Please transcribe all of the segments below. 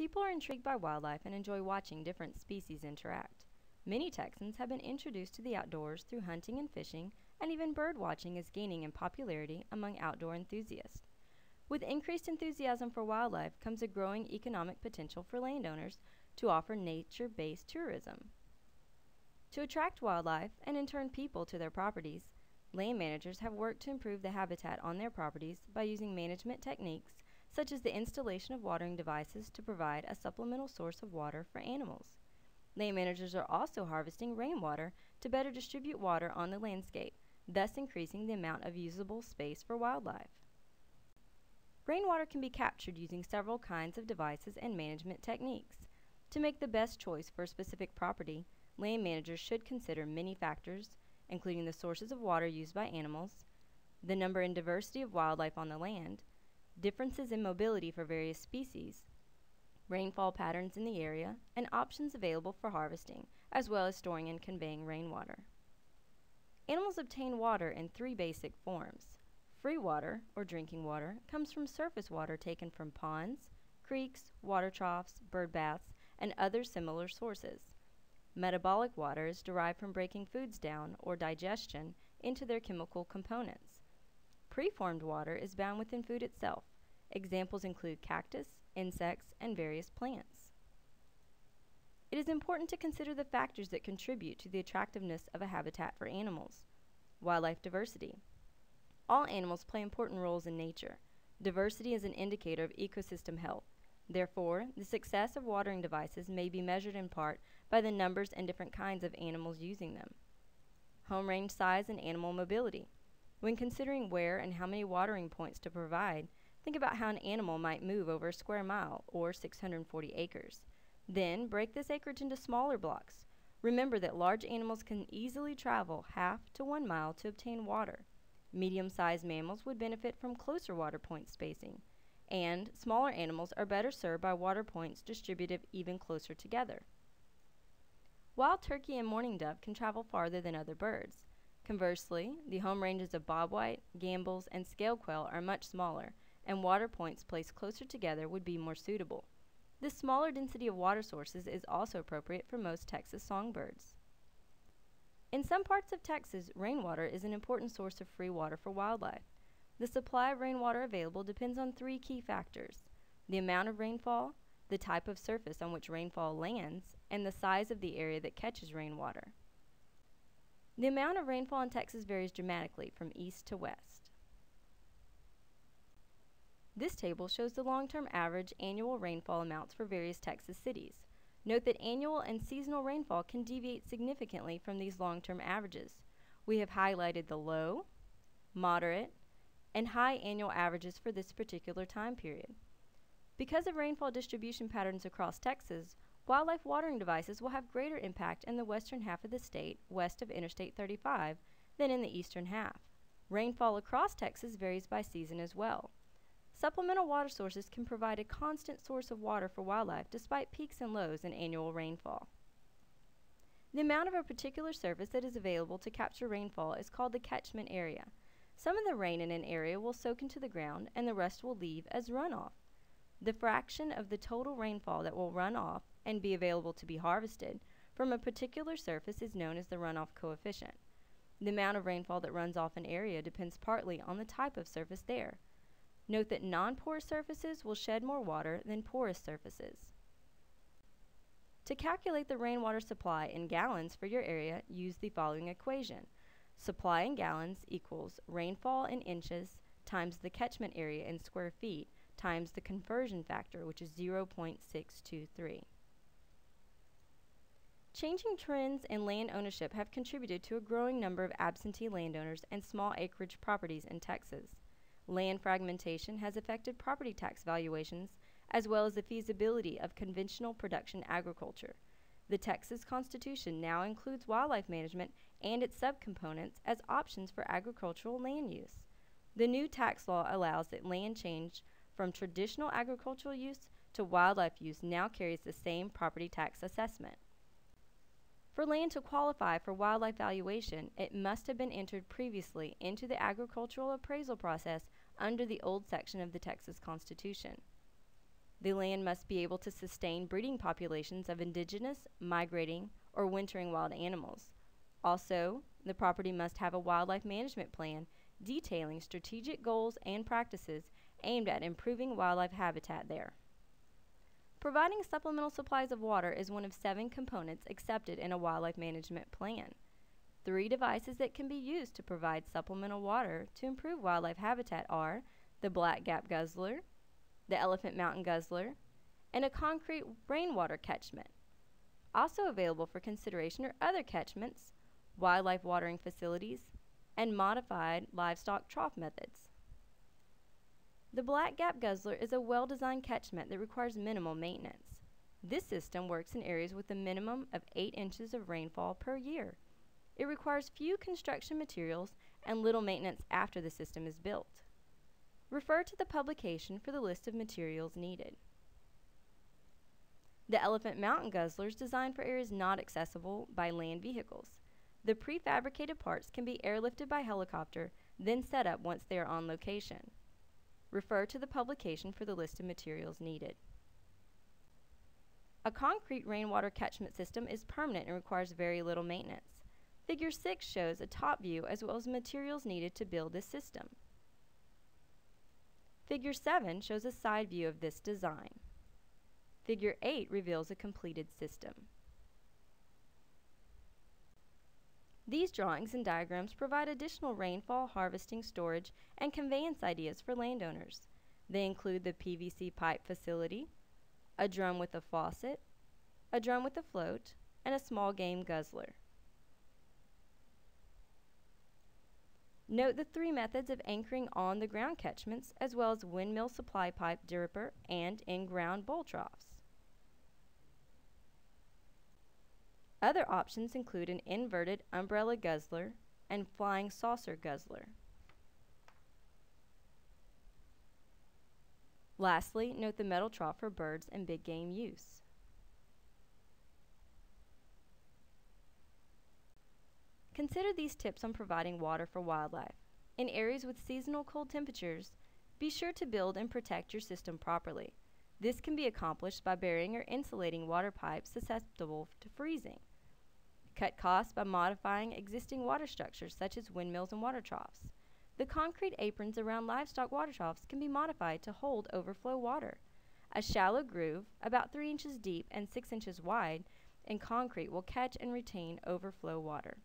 People are intrigued by wildlife and enjoy watching different species interact. Many Texans have been introduced to the outdoors through hunting and fishing, and even bird watching is gaining in popularity among outdoor enthusiasts. With increased enthusiasm for wildlife comes a growing economic potential for landowners to offer nature based tourism. To attract wildlife and in turn people to their properties, land managers have worked to improve the habitat on their properties by using management techniques such as the installation of watering devices to provide a supplemental source of water for animals. Land managers are also harvesting rainwater to better distribute water on the landscape, thus increasing the amount of usable space for wildlife. Rainwater can be captured using several kinds of devices and management techniques. To make the best choice for a specific property, land managers should consider many factors, including the sources of water used by animals, the number and diversity of wildlife on the land, differences in mobility for various species, rainfall patterns in the area, and options available for harvesting, as well as storing and conveying rainwater. Animals obtain water in three basic forms. Free water, or drinking water, comes from surface water taken from ponds, creeks, water troughs, bird baths, and other similar sources. Metabolic water is derived from breaking foods down, or digestion, into their chemical components. Preformed water is bound within food itself. Examples include cactus, insects, and various plants. It is important to consider the factors that contribute to the attractiveness of a habitat for animals. Wildlife diversity. All animals play important roles in nature. Diversity is an indicator of ecosystem health. Therefore, the success of watering devices may be measured in part by the numbers and different kinds of animals using them. Home range size and animal mobility. When considering where and how many watering points to provide, think about how an animal might move over a square mile or 640 acres. Then break this acreage into smaller blocks. Remember that large animals can easily travel half to one mile to obtain water. Medium sized mammals would benefit from closer water point spacing, and smaller animals are better served by water points distributed even closer together. Wild turkey and mourning dove can travel farther than other birds. Conversely, the home ranges of bobwhite, Gambel's, and scale quail are much smaller, and water points placed closer together would be more suitable. This smaller density of water sources is also appropriate for most Texas songbirds. In some parts of Texas, rainwater is an important source of free water for wildlife. The supply of rainwater available depends on three key factors the amount of rainfall, the type of surface on which rainfall lands, and the size of the area that catches rainwater. The amount of rainfall in Texas varies dramatically from east to west. This table shows the long-term average annual rainfall amounts for various Texas cities. Note that annual and seasonal rainfall can deviate significantly from these long-term averages. We have highlighted the low, moderate, and high annual averages for this particular time period. Because of rainfall distribution patterns across Texas, Wildlife watering devices will have greater impact in the western half of the state, west of Interstate 35, than in the eastern half. Rainfall across Texas varies by season as well. Supplemental water sources can provide a constant source of water for wildlife despite peaks and lows in annual rainfall. The amount of a particular surface that is available to capture rainfall is called the catchment area. Some of the rain in an area will soak into the ground and the rest will leave as runoff. The fraction of the total rainfall that will run off and be available to be harvested from a particular surface is known as the runoff coefficient. The amount of rainfall that runs off an area depends partly on the type of surface there. Note that non-porous surfaces will shed more water than porous surfaces. To calculate the rainwater supply in gallons for your area, use the following equation. Supply in gallons equals rainfall in inches times the catchment area in square feet times the conversion factor, which is 0.623. Changing trends in land ownership have contributed to a growing number of absentee landowners and small acreage properties in Texas. Land fragmentation has affected property tax valuations as well as the feasibility of conventional production agriculture. The Texas Constitution now includes wildlife management and its subcomponents as options for agricultural land use. The new tax law allows that land change from traditional agricultural use to wildlife use now carries the same property tax assessment. For land to qualify for wildlife valuation, it must have been entered previously into the agricultural appraisal process under the old section of the Texas Constitution. The land must be able to sustain breeding populations of indigenous, migrating, or wintering wild animals. Also, the property must have a wildlife management plan detailing strategic goals and practices aimed at improving wildlife habitat there. Providing supplemental supplies of water is one of seven components accepted in a wildlife management plan. Three devices that can be used to provide supplemental water to improve wildlife habitat are the Black Gap Guzzler, the Elephant Mountain Guzzler, and a concrete rainwater catchment. Also available for consideration are other catchments, wildlife watering facilities, and modified livestock trough methods. The Black Gap Guzzler is a well-designed catchment that requires minimal maintenance. This system works in areas with a minimum of 8 inches of rainfall per year. It requires few construction materials and little maintenance after the system is built. Refer to the publication for the list of materials needed. The Elephant Mountain Guzzler is designed for areas not accessible by land vehicles. The prefabricated parts can be airlifted by helicopter, then set up once they are on location. Refer to the publication for the list of materials needed. A concrete rainwater catchment system is permanent and requires very little maintenance. Figure 6 shows a top view as well as materials needed to build this system. Figure 7 shows a side view of this design. Figure 8 reveals a completed system. These drawings and diagrams provide additional rainfall harvesting, storage, and conveyance ideas for landowners. They include the PVC pipe facility, a drum with a faucet, a drum with a float, and a small game guzzler. Note the three methods of anchoring on the ground catchments as well as windmill supply pipe dripper and in-ground bowl troughs. Other options include an inverted umbrella guzzler and flying saucer guzzler. Lastly, note the metal trough for birds and big game use. Consider these tips on providing water for wildlife. In areas with seasonal cold temperatures, be sure to build and protect your system properly. This can be accomplished by burying or insulating water pipes susceptible to freezing. Cut costs by modifying existing water structures such as windmills and water troughs. The concrete aprons around livestock water troughs can be modified to hold overflow water. A shallow groove, about 3 inches deep and 6 inches wide, in concrete will catch and retain overflow water.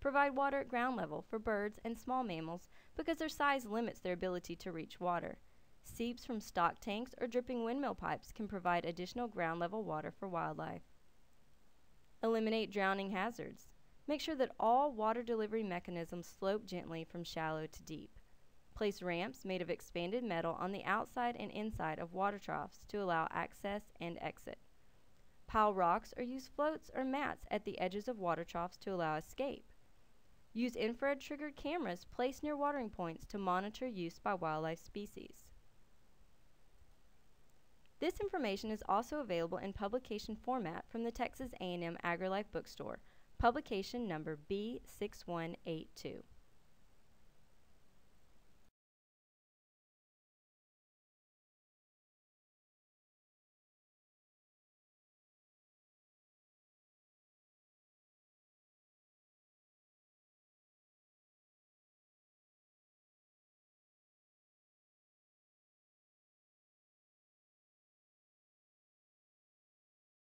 Provide water at ground level for birds and small mammals because their size limits their ability to reach water. Seeps from stock tanks or dripping windmill pipes can provide additional ground level water for wildlife. Eliminate drowning hazards. Make sure that all water delivery mechanisms slope gently from shallow to deep. Place ramps made of expanded metal on the outside and inside of water troughs to allow access and exit. Pile rocks or use floats or mats at the edges of water troughs to allow escape. Use infrared triggered cameras placed near watering points to monitor use by wildlife species. This information is also available in publication format from the Texas A&M AgriLife bookstore, publication number B6182.